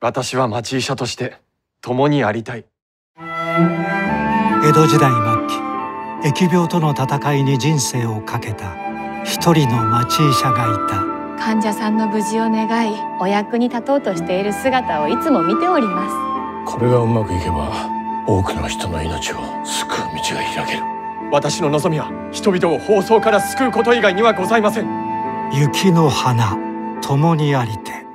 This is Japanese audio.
私は町医者として共にありたい。江戸時代末期疫病との戦いに人生をかけた一人の町医者がいた。患者さんの無事を願いお役に立とうとしている姿をいつも見ております。これがうまくいけば多くの人の命を救う道が開ける。私の望みは人々を放送から救うこと以外にはございません。雪の花共にありて